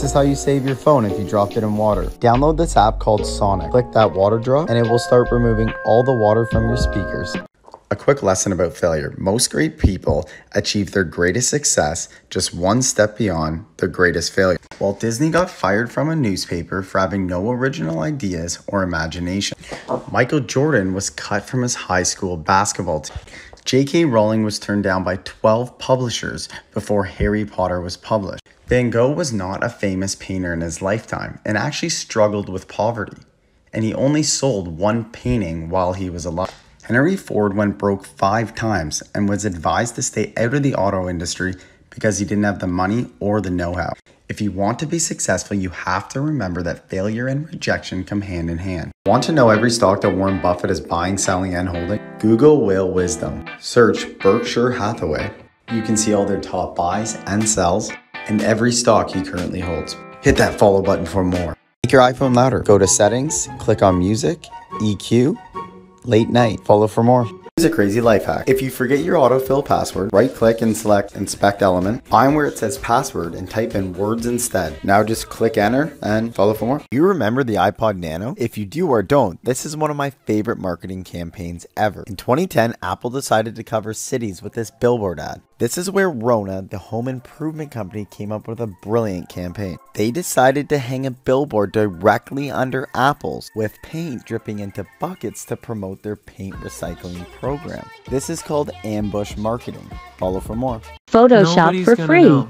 This is how you save your phone if you dropped it in water. Download this app called Sonic. Click that water drop and it will start removing all the water from your speakers. A quick lesson about failure. Most great people achieve their greatest success just one step beyond their greatest failure. Walt Disney got fired from a newspaper for having no original ideas or imagination. Michael Jordan was cut from his high school basketball team. J.K. Rowling was turned down by 12 publishers before Harry Potter was published. Van Gogh was not a famous painter in his lifetime and actually struggled with poverty, and he only sold one painting while he was alive. Henry Ford went broke five times and was advised to stay out of the auto industry because he didn't have the money or the know how. If you want to be successful, you have to remember that failure and rejection come hand in hand. Want to know every stock that Warren Buffett is buying, selling, and holding? Google Whale Wisdom. Search Berkshire Hathaway. You can see all their top buys and sells and every stock he currently holds. Hit that follow button for more. Make your iPhone louder. Go to settings, click on music, EQ, late night. Follow for more. Here's a crazy life hack. If you forget your autofill password, right click and select inspect element, find where it says password and type in words instead. Now just click enter and follow for more. You remember the iPod Nano? If you do or don't, this is one of my favorite marketing campaigns ever. In 2010, Apple decided to cover cities with this billboard ad. This is where Rona, the home improvement company, came up with a brilliant campaign. They decided to hang a billboard directly under apples with paint dripping into buckets to promote their paint recycling program. This is called ambush marketing. Follow for more. Photoshop Nobody's for gonna free. know.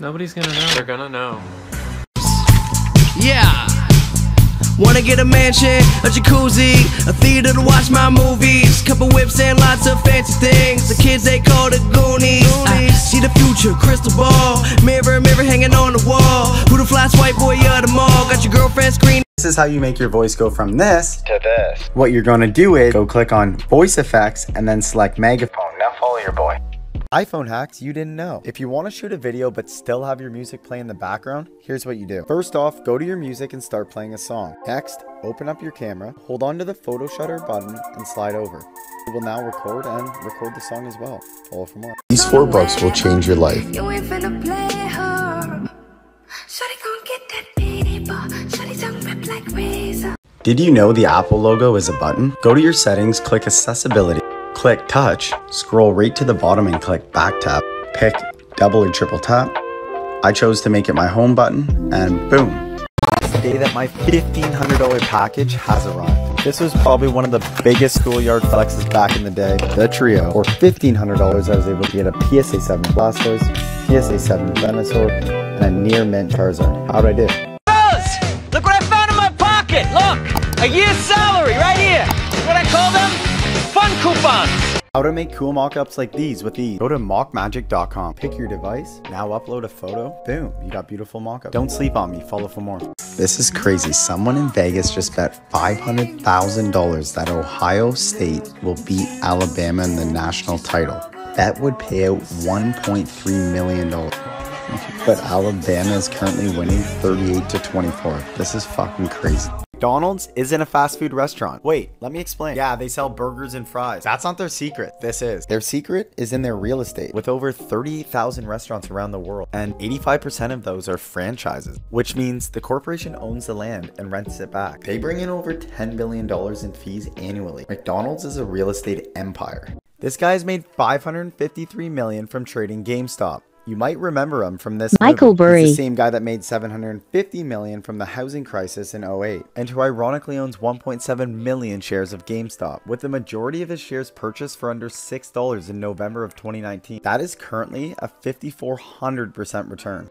Nobody's gonna know. They're gonna know. Yeah. Wanna get a mansion, a jacuzzi, a theater to watch my movies, couple whips and lots of fancy things. The kids they call the Goonies. I see the future, crystal ball, mirror, mirror hanging on the wall. Who the fly white boy of the mall? Got your girlfriend screen. This is how you make your voice go from this to this. What you're going to do is go click on voice effects and then select megaphone. Now follow your boy. iPhone hacks you didn't know. If you want to shoot a video but still have your music play in the background, here's what you do. First off, go to your music and start playing a song. Next, open up your camera, hold on to the photo shutter button and slide over. You will now record and record the song as well. Follow for more. These four books will change your life. You ain't finna play her. Shawty gon' get that paper. Shawty tongue rip like razor. Did you know the Apple logo is a button? Go to your settings, click accessibility, click touch, scroll right to the bottom and click back tap. Pick double or triple tap. I chose to make it my home button and boom. It's the day that my $1,500 package has arrived. This was probably one of the biggest schoolyard flexes back in the day. The Trio. For $1,500 I was able to get a PSA 7 Blastoise, PSA 7 Venusaur, and a near mint Charizard. How'd I do? Fellas, look what I found in my pocket. Look, a year's salary right here. What I call them? Fun coupons. How to make cool mockups like these with ease. Go to mockmagic.com. Pick your device. Now upload a photo. Boom, you got beautiful mockups. Don't sleep on me. Follow for more. This is crazy. Someone in Vegas just bet $500,000 that Ohio State will beat Alabama in the national title. That would pay out $1.3 million. But Alabama is currently winning 38 to 24. This is fucking crazy. McDonald's isn't a fast food restaurant. Wait, let me explain. Yeah, they sell burgers and fries. That's not their secret. This is. Their secret is in their real estate, with over 30,000 restaurants around the world, and 85% of those are franchises, which means the corporation owns the land and rents it back. They bring in over $10 billion in fees annually. McDonald's is a real estate empire. This guy's made 553 million from trading GameStop. You might remember him from this Michael movie. Burry. He's the same guy that made 750 million from the housing crisis in 08 and who ironically owns 1.7 million shares of GameStop with the majority of his shares purchased for under $6 in November of 2019. That is currently a 5400% return.